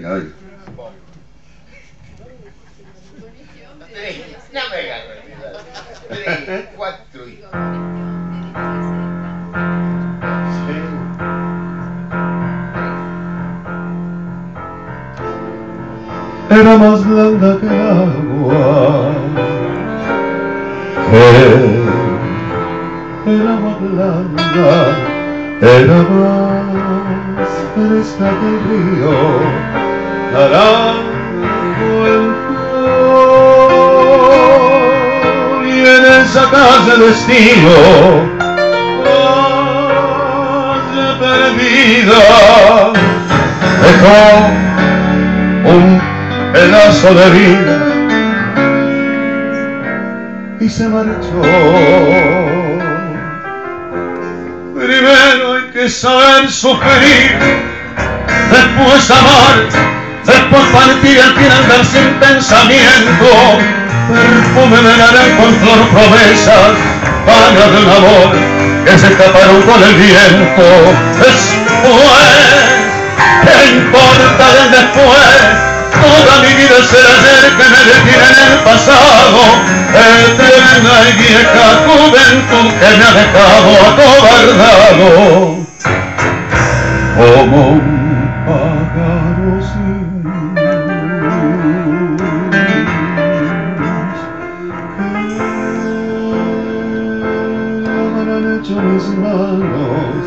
Era más blanda que agua. Era más blanda, era más fresca que el río. En y en esa casa destino calle perdida dejó un pedazo de vida y se marchó. Primero hay que saber sufrir, después amar, después partir al fin andar sin pensamiento. Perfume de naranjo flor promesas, vanas de un amor que se escaparon con el viento. Después, ¿qué importa del después? Toda mi vida es el ayer que me detiene en el pasado, eterna y vieja juventud que me ha dejado acobardado. Habrán hecho mis manos,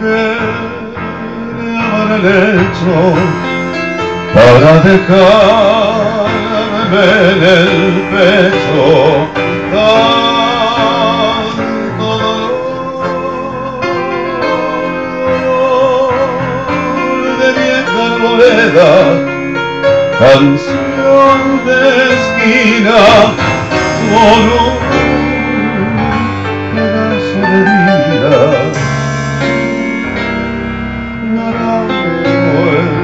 que habrán hecho para dejarme en el pecho tanto dolor de vieja arboleda, canción de esquina, un vida. Naranjo en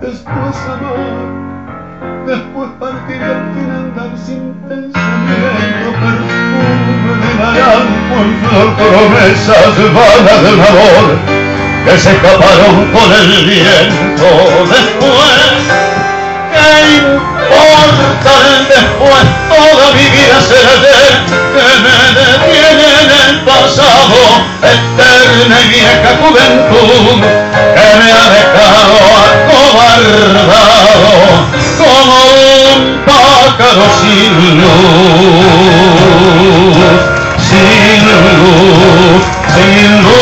Después amar, después partir y al fin andar sin pensamiento, promesas vanas del amor que se escaparon con el viento. Después, ¿qué importa el después? Toda mi vida será ayer que me detiene en el pasado, eterna y vieja juventud que me ha dejado acobardado como un pájaro sin luz. Senhor, Senhor.